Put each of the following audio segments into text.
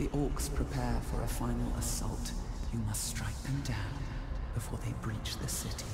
The orcs prepare for a final assault. You must strike them down before they breach the city.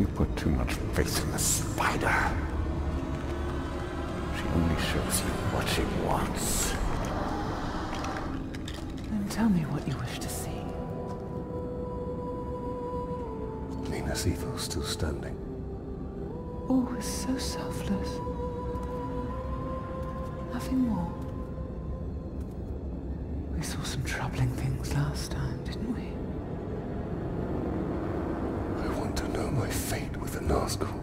You put too much faith in the spider. She only shows you what she wants. Then tell me what you wish to see. Minas Ithil still standing. Oh, Always so selfless. Nothing more. We saw some troubling things last time, didn't we? I want to know my fate with the Nazgul.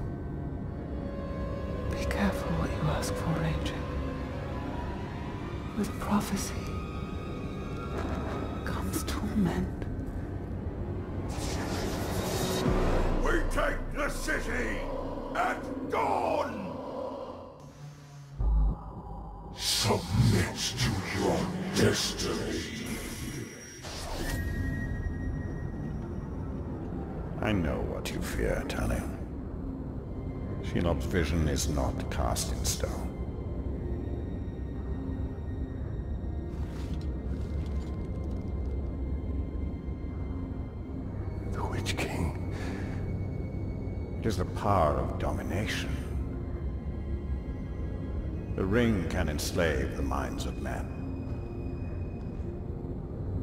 Be careful what you ask for, Ranger. With prophecy comes torment. We take the city at dawn! Submit to your destiny. I know what you fear, Talion. Shelob's vision is not cast in stone. The Witch King. It is the power of domination. The ring can enslave the minds of men.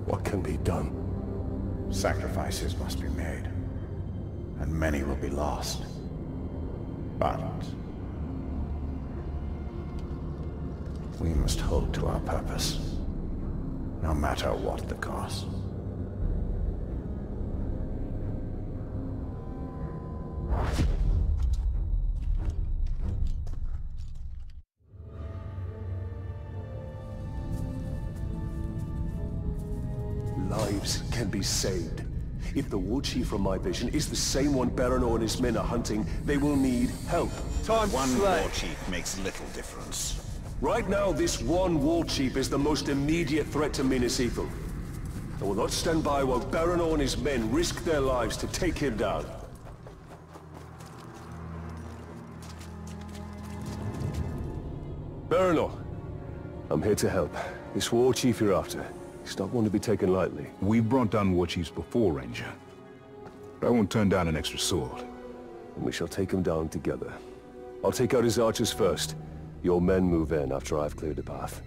What can be done? Sacrifices must be made, and many will be lost. But we must hold to our purpose, no matter what the cost. Lives can be saved. If the war chief from my vision is the same one Baranor and his men are hunting, they will need help. Time to One slay. war chief makes little difference. Right now, this one war chief is the most immediate threat to Minas Ithil. I will not stand by while Baranor and his men risk their lives to take him down. Baranor, I'm here to help. This war chief you're after, he's not one to be taken lightly. We've brought down war chiefs before, Ranger. But I won't turn down an extra sword. And we shall take him down together. I'll take out his archers first. Your men move in after I've cleared the path.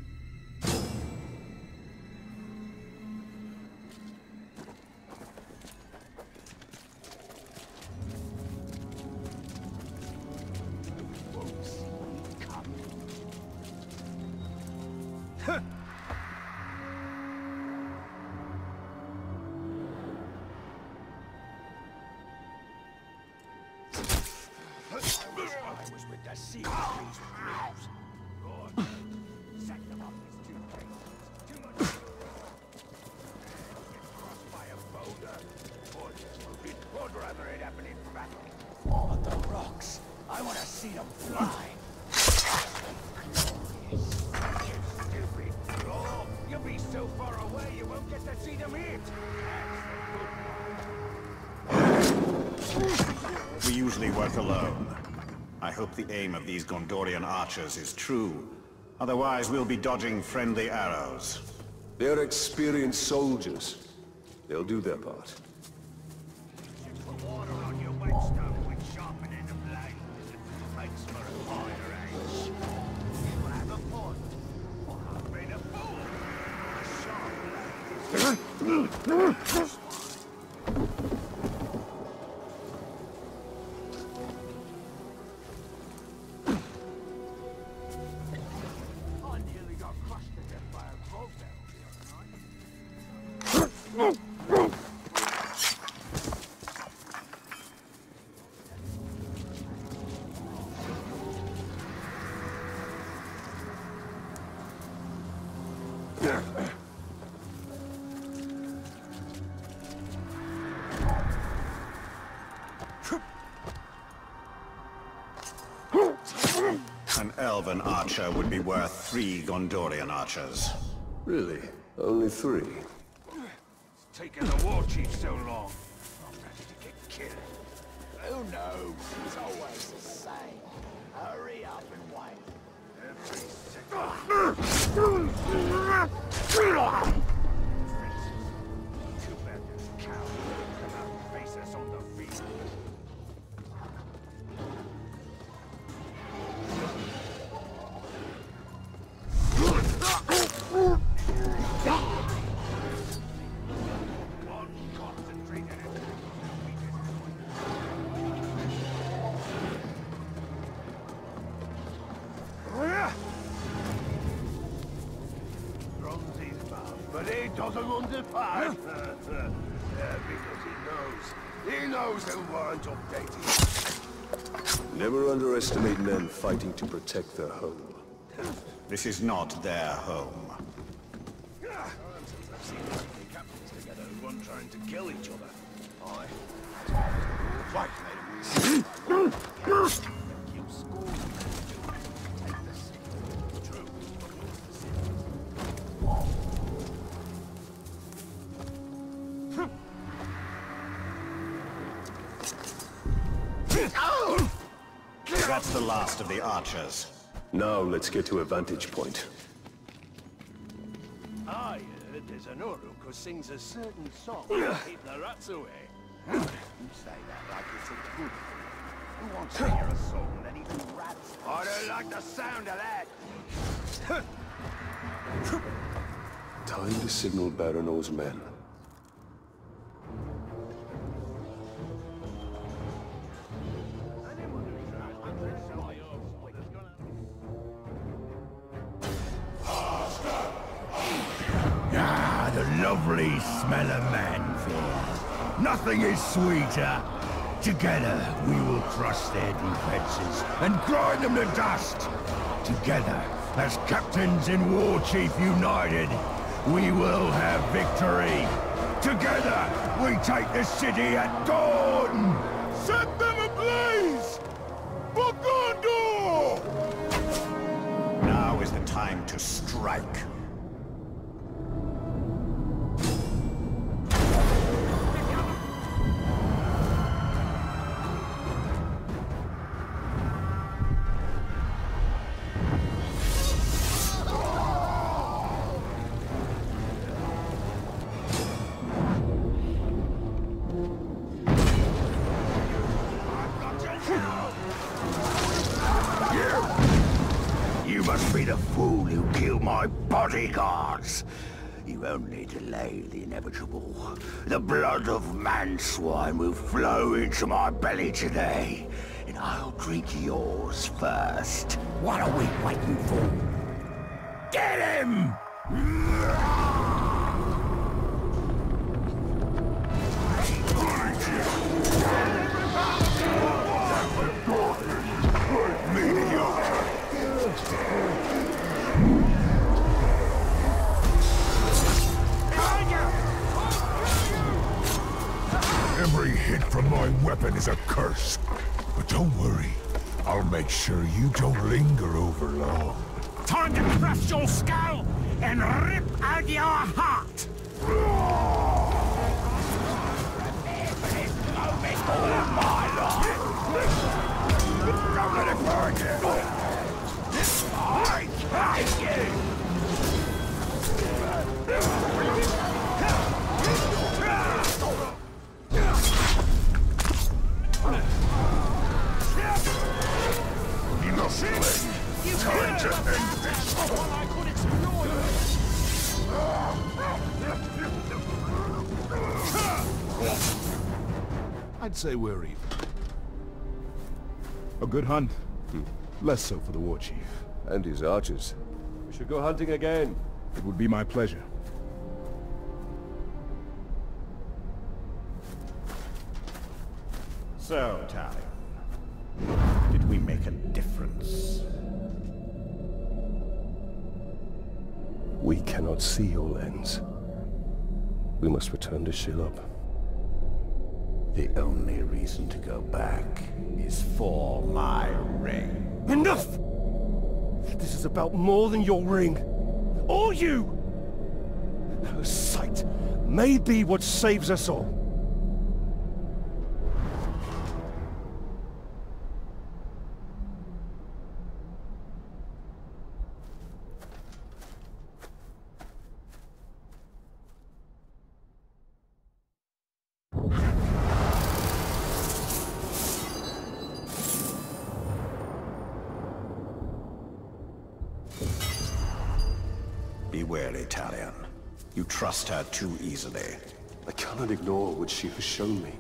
Alone. I hope the aim of these Gondorian archers is true. Otherwise, we'll be dodging friendly arrows. They're experienced soldiers. They'll do their part. Archer would be worth three Gondorian archers. Really? Only three? It's taken the war chief so long. I'm ready to get killed. Who knows? It's always the same. Hurry up and wait. Every second. Weren't updated. Never underestimate men fighting to protect their home. This is not their home. I've seen so many captains together who weren't trying to kill each other. Aye. Fight made That's the last of the archers. Now let's get to a vantage point. Ah, I heard there's an Uruk who sings a certain song to keep the rats away. You say that like it's a good thing. Who wants to hear a song that even rats I don't like the sound of that. Time to signal Baran's men. Nothing is sweeter. Together we will crush their defenses and grind them to dust. Together, as captains in War Chief United, we will have victory. Together, we take the city at dawn. Set them ablaze! For Gondor! Now is the time to strike. Blood of man-swine will flow into my belly today, and I'll drink yours first. What are we waiting for? Get him! Hit from my weapon is a curse. But don't worry. I'll make sure you don't linger over long. Time to crush your skull and rip out your heart! Don't let it burn you! I catch Say we're even. A good hunt. Hmm. Less so for the war chief. And his archers. We should go hunting again. It would be my pleasure. So, Talion, did we make a difference? We cannot see your ends. We must return to Shelob. The only reason to go back is for my ring. Enough! This is about more than your ring. Or you! Her sight may be what saves us all. Trust her too easily. I cannot ignore what she has shown me.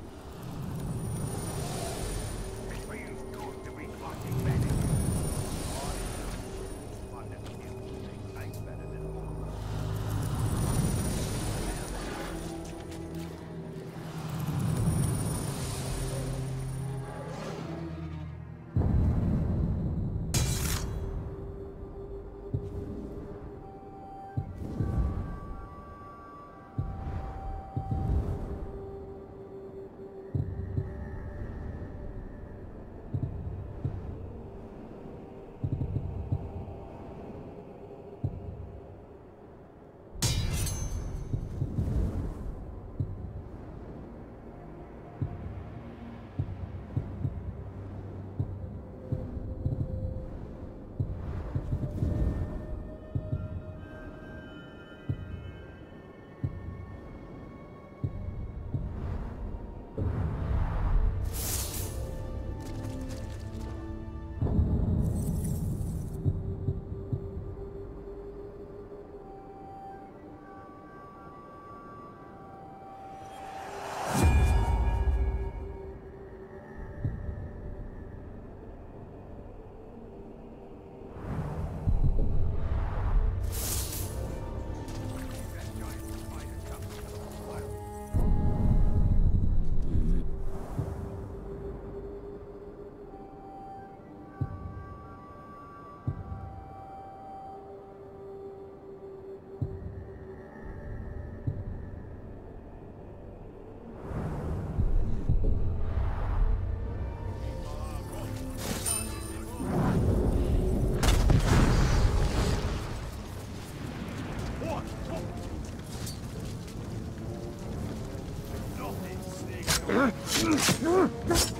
Huh?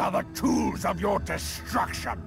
Are the tools of your destruction.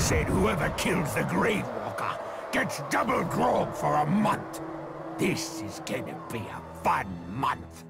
Said whoever kills the Grave Walker gets double grog for a month. This is gonna be a fun month.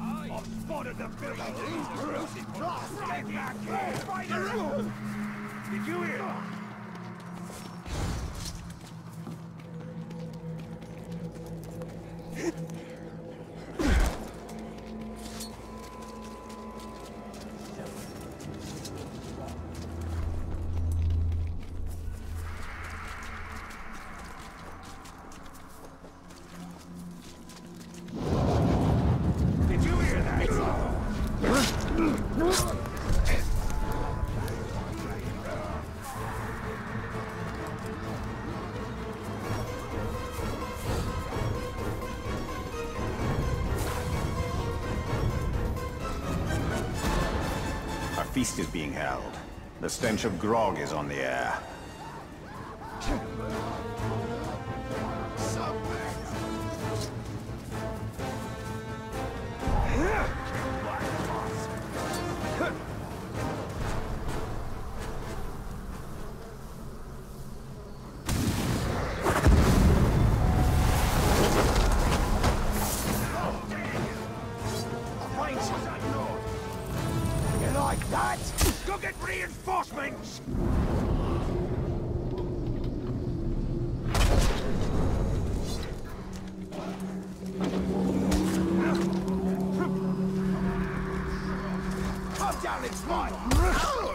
I've spotted the building! Get back here! Did you hear? Feast is being held. The stench of grog is on the air. Down, it's mine!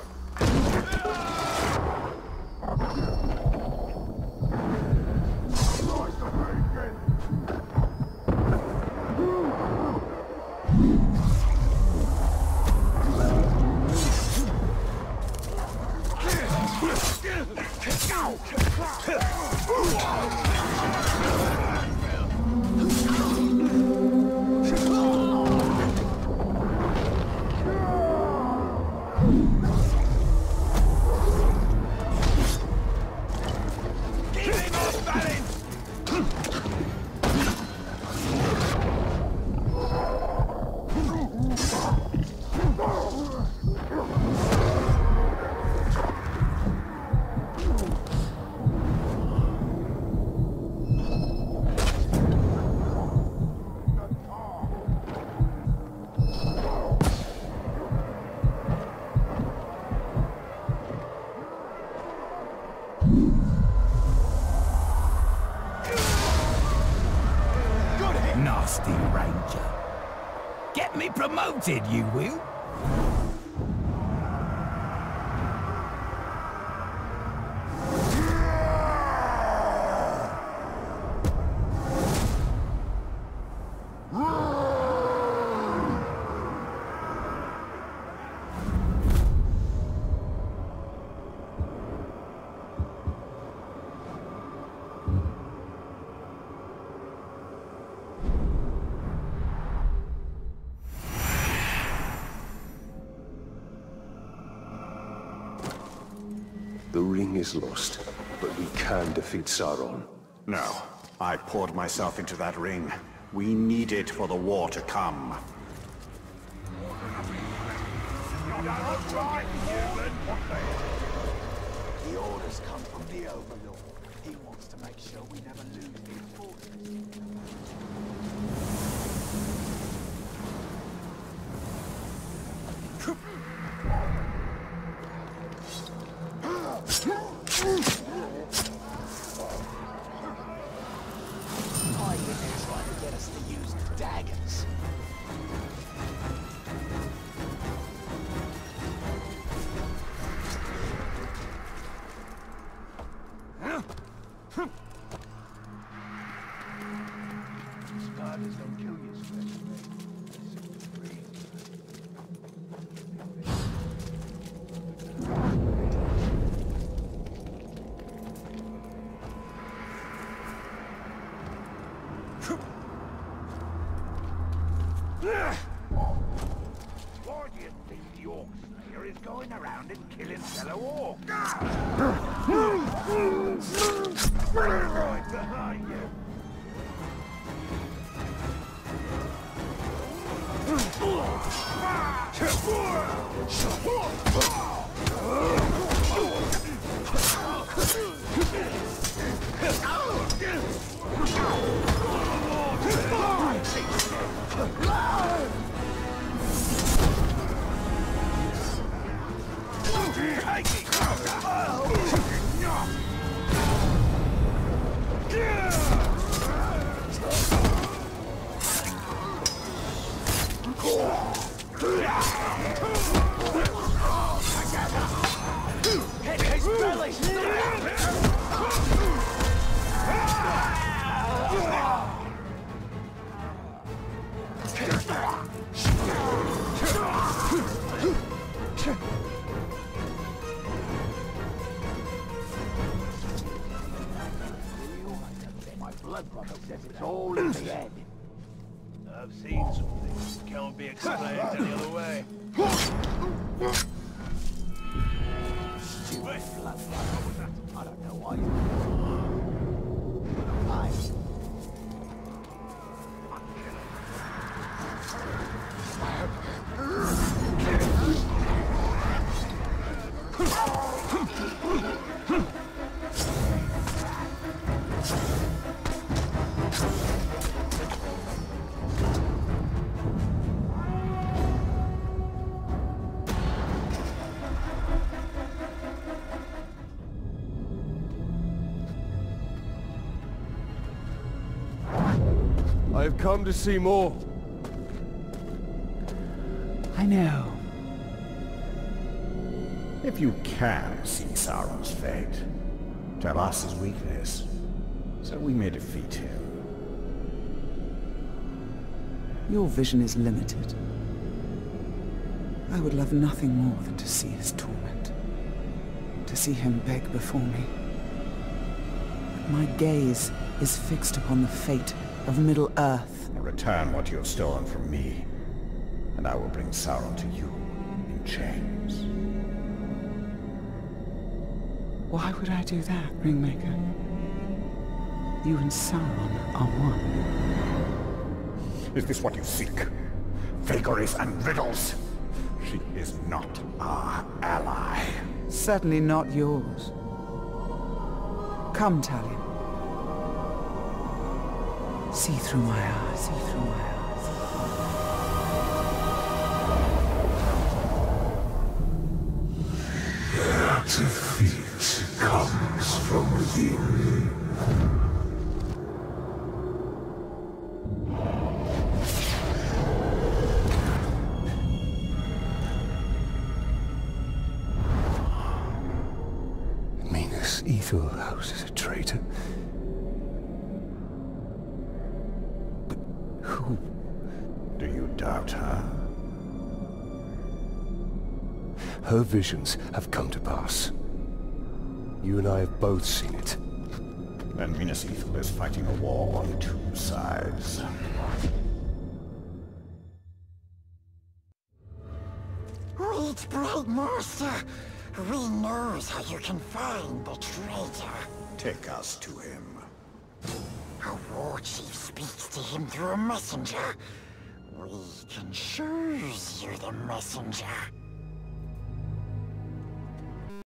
Me you will. Is lost, but we can defeat Sauron. No. I poured myself into that ring. We need it for the war to come. The orders come from the Overlord. He wants to make sure we never lose Ooh. Right behind you. Hit I have come to see more. I know. If you can see Sauron's fate, tell us his weakness, so we may defeat him. Your vision is limited. I would love nothing more than to see his torment. To see him beg before me. But my gaze is fixed upon the fate of Middle-earth. Return what you have stolen from me, and I will bring Sauron to you in chains. Why would I do that, Ringmaker? You and Sauron are one. Is this what you seek? Vagaries and riddles? She is not our ally. Certainly not yours. Come, Talion. See through my eyes, see through my eyes. Defeat comes from within. Minas Ethelhouse is a traitor. Her visions have come to pass. You and I have both seen it. Then Minas Ithil is fighting a war on two sides. Great Bright Master! We knows how you can find the traitor. Take us to him. A war chief speaks to him through a messenger. We can choose you the messenger.